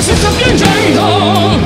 现实则变，真。